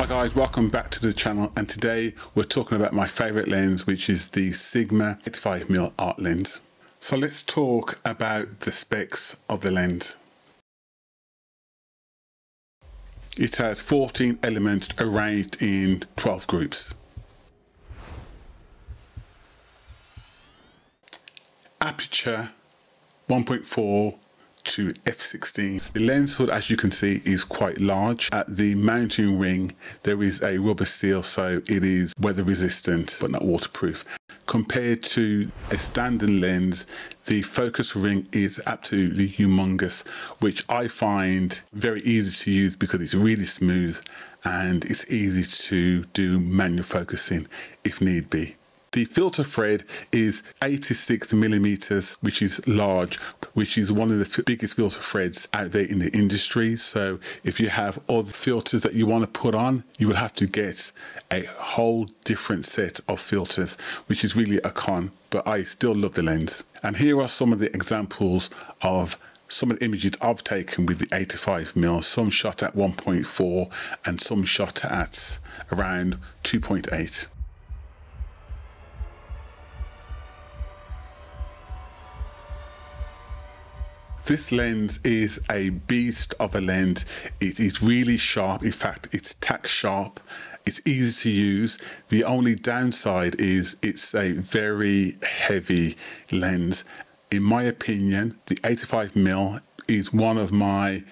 Hi guys, welcome back to the channel and today we're talking about my favourite lens which is the Sigma 85mm art lens. So let's talk about the specs of the lens. It has 14 elements arranged in 12 groups. Aperture 1.4 to f16. The lens hood as you can see is quite large. At the mounting ring there is a rubber seal so it is weather resistant but not waterproof. Compared to a standard lens the focus ring is absolutely humongous which I find very easy to use because it's really smooth and it's easy to do manual focusing if need be. The filter thread is 86 millimeters, which is large, which is one of the biggest filter threads out there in the industry. So if you have other filters that you want to put on, you will have to get a whole different set of filters, which is really a con, but I still love the lens. And here are some of the examples of some of the images I've taken with the 85mm, some shot at 1.4 and some shot at around 2.8. This lens is a beast of a lens. It is really sharp. In fact, it's tack sharp. It's easy to use. The only downside is it's a very heavy lens. In my opinion, the 85mm is one of my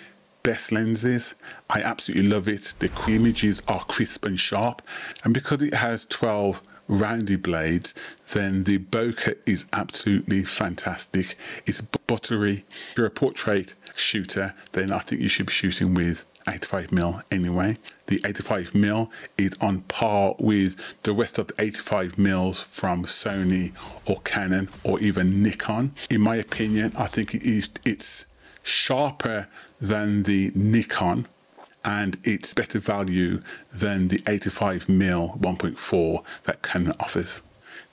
best lenses. I absolutely love it. The images are crisp and sharp. And because it has 12 roundy blades, then the bokeh is absolutely fantastic. It's buttery. If you're a portrait shooter, then I think you should be shooting with 85mm anyway. The 85mm is on par with the rest of the 85mm from Sony or Canon or even Nikon. In my opinion, I think it is it's sharper than the Nikon and it's better value than the 85mm 1.4 that Canon offers.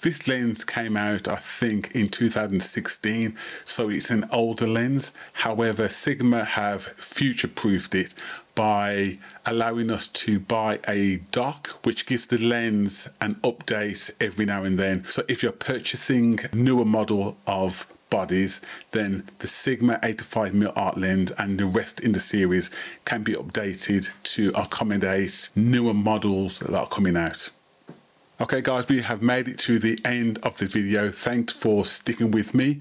This lens came out, I think, in 2016, so it's an older lens. However, Sigma have future-proofed it by allowing us to buy a dock which gives the lens an update every now and then. So if you're purchasing newer model of bodies, then the Sigma 85mm art lens and the rest in the series can be updated to accommodate newer models that are coming out. Okay guys, we have made it to the end of the video. Thanks for sticking with me.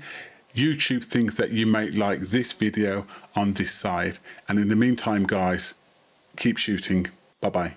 YouTube thinks that you might like this video on this side. And in the meantime, guys, keep shooting. Bye-bye.